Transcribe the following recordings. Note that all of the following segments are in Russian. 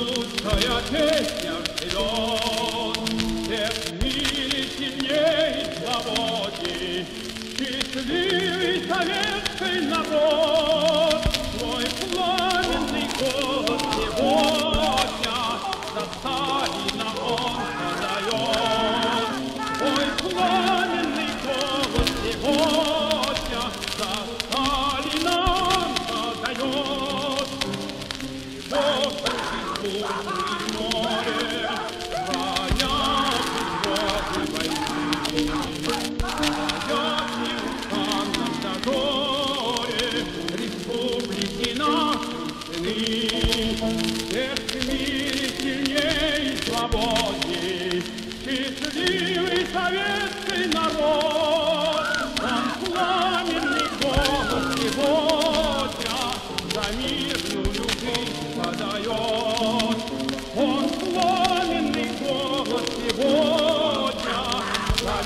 лучшая песня живет, Всех в мире сильнее заводи, Счастливый советский народ, Твой пламенный год.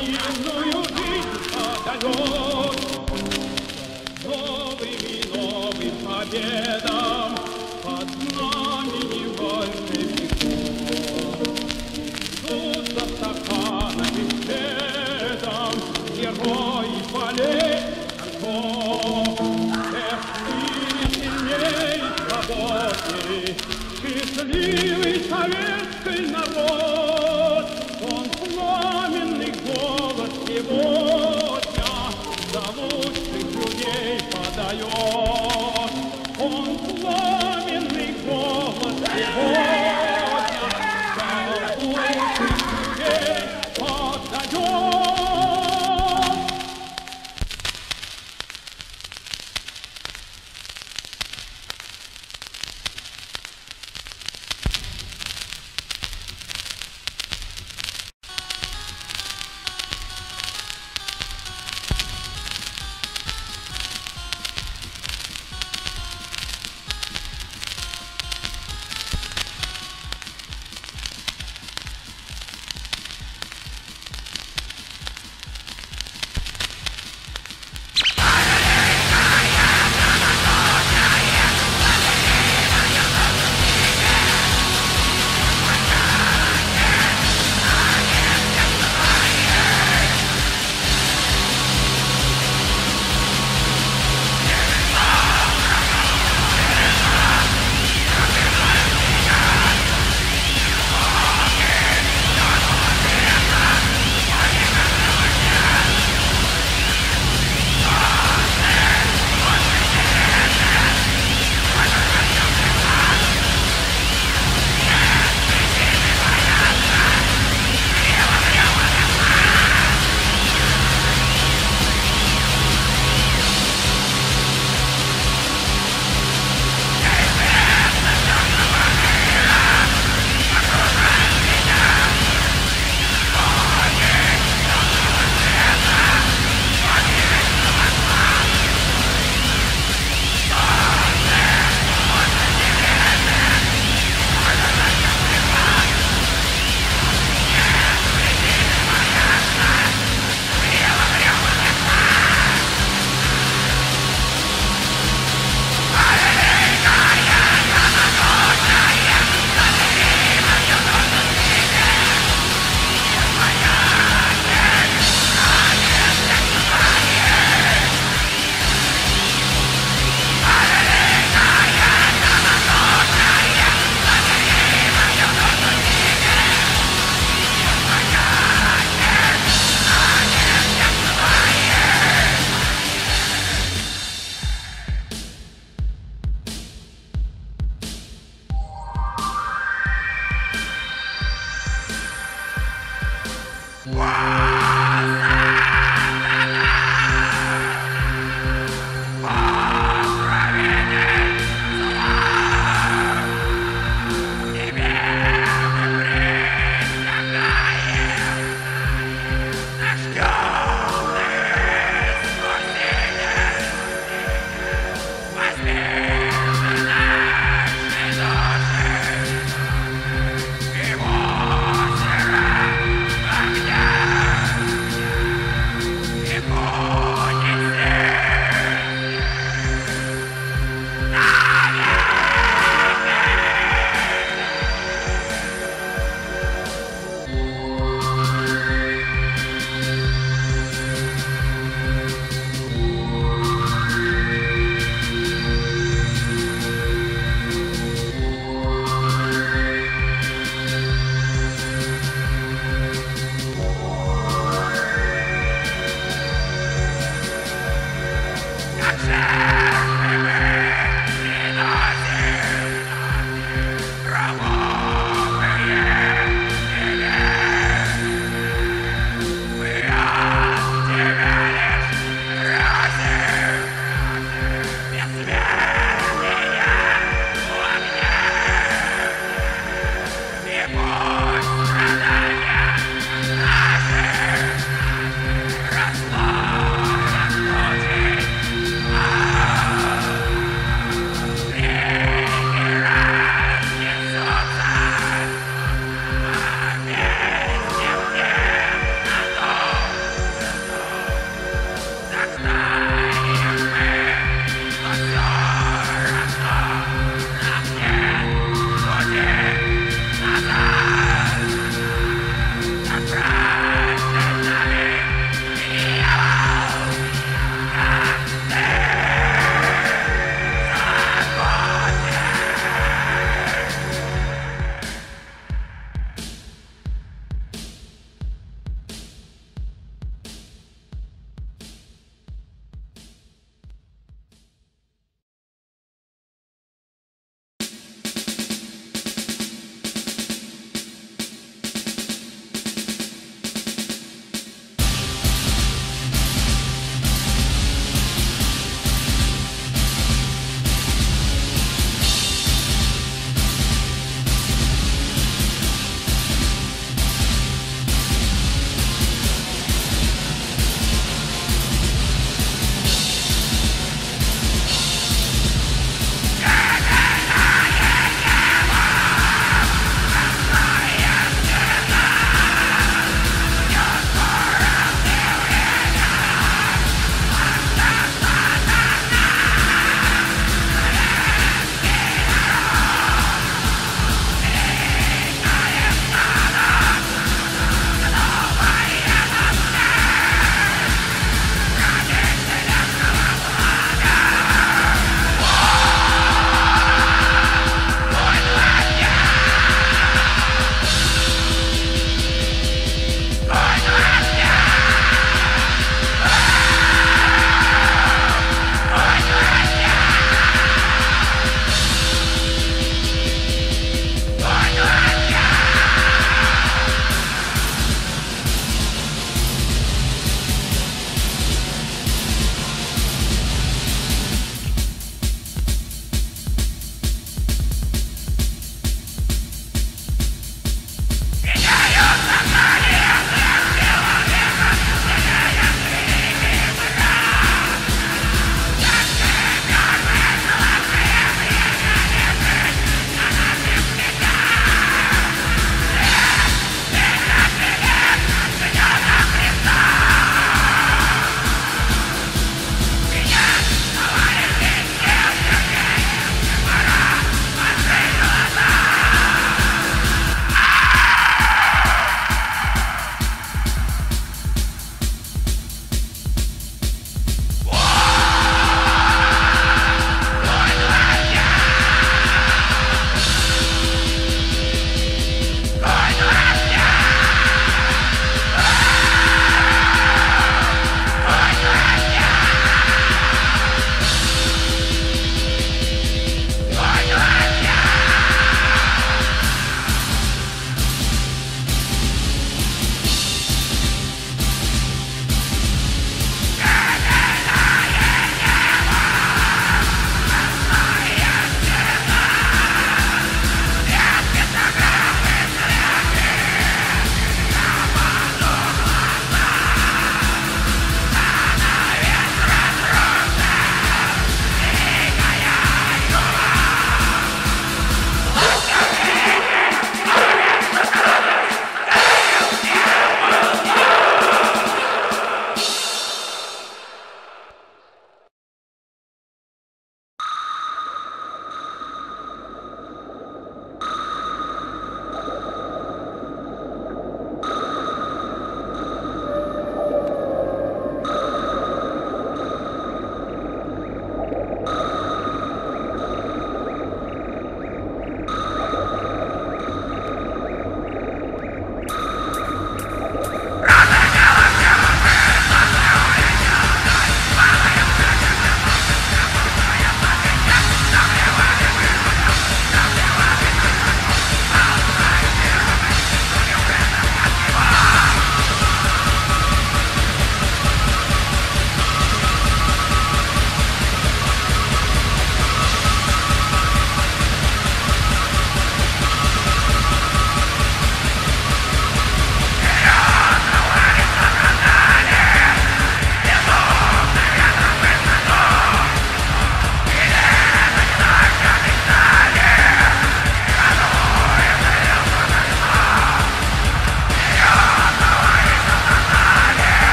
военную жизнь отдает новым новым победам.